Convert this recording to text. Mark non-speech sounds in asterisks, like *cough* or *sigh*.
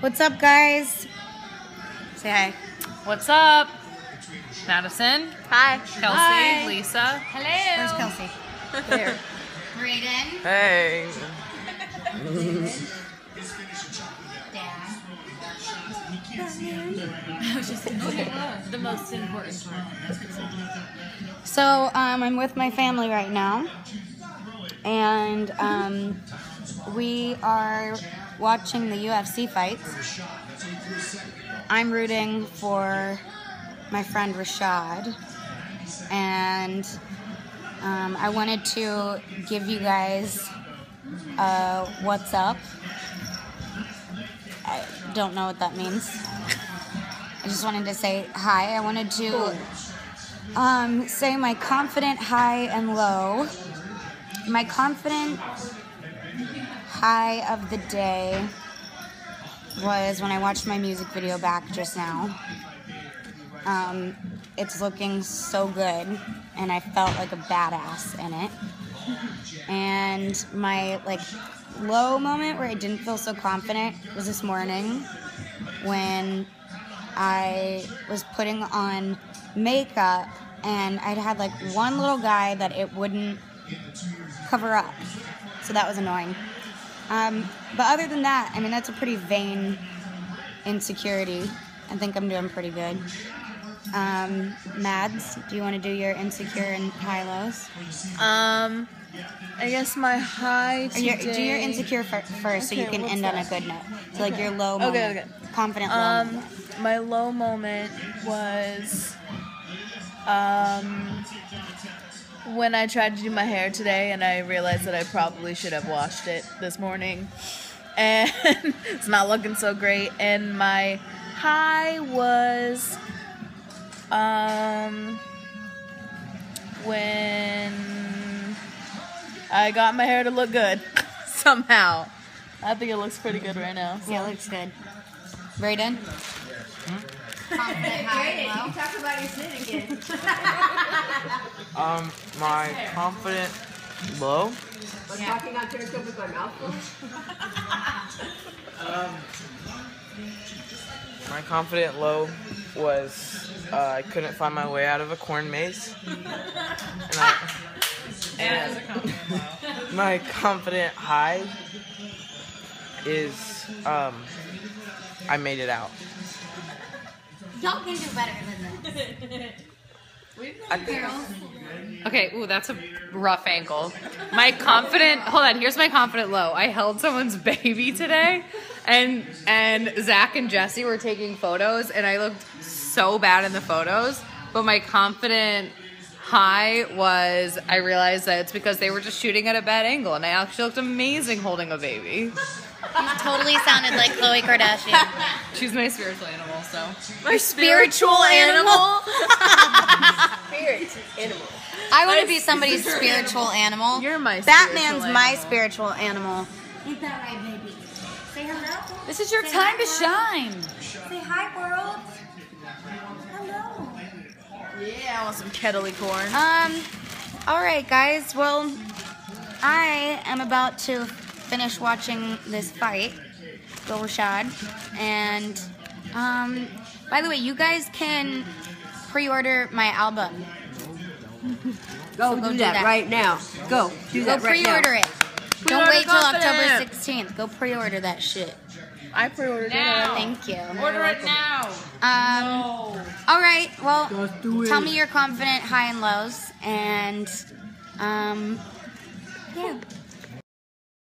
What's up, guys? Say hi. What's up? Madison, Hi. Kelsey, Hi. Lisa. Hello. Where's Kelsey? There. Brayden. Hey. There. I was just the most important part. So um, I'm with my family right now, and um, we are watching the UFC fights. I'm rooting for my friend Rashad, and um, I wanted to give you guys uh, what's up. I don't know what that means. I just wanted to say hi. I wanted to um, say my confident high and low. My confident high of the day was when I watched my music video back just now. Um, it's looking so good, and I felt like a badass in it. And my like low moment where I didn't feel so confident was this morning when I was putting on makeup and I'd had like one little guy that it wouldn't cover up. So that was annoying. Um, but other than that, I mean, that's a pretty vain insecurity. I think I'm doing pretty good. Um, Mads, do you want to do your insecure and high lows? Um, I guess my high today. your, do your insecure fir- first so you can end on a good note. So, like your low Okay, moment. okay. Confident low. Um, my low moment was um when I tried to do my hair today and I realized that I probably should have washed it this morning. And *laughs* it's not looking so great. And my high was um when I got my hair to look good *laughs* somehow. I think it looks pretty good right now. so. Yeah, it looks good. Brayden? Confident high and low. Um, my confident low. *laughs* Um, my confident low was uh, I couldn't find my way out of a corn maze. And, I, *laughs* and *laughs* my confident high is um, I made it out. Y'all can do better than this. Okay, ooh, that's a rough ankle. My confident, hold on, here's my confident low. I held someone's *laughs* baby today, and and Zach and Jesse were taking photos, and I looked so bad in the photos. But my confident high was I realized that it's because they were just shooting at a bad angle, and I actually looked amazing holding a baby. totally sounded like Khloe Kardashian. *laughs* She's my spiritual animal, so My spiritual animal. Spiritual animal. I want to be somebody's spiritual animal. You're my Batman's spiritual my animal. spiritual animal. Ain't that right, baby? Say hello. this is your Say time hi, to shine. Say hi, world. Hello. Yeah, I want some kettly corn. Um, all right, guys. Well, I am about to finish watching this fight, Bill Rashad, and um, by the way, you guys can pre-order my album. Go, go do, do that, that. right now. Go do Go that right now. pre-order it. Don't wait till October 16th. Go pre-order that shit. I pre-ordered Now. it. Thank you. Order it now. Um, all right. Well, Just do tell it. me your confident high and lows, and um, yeah.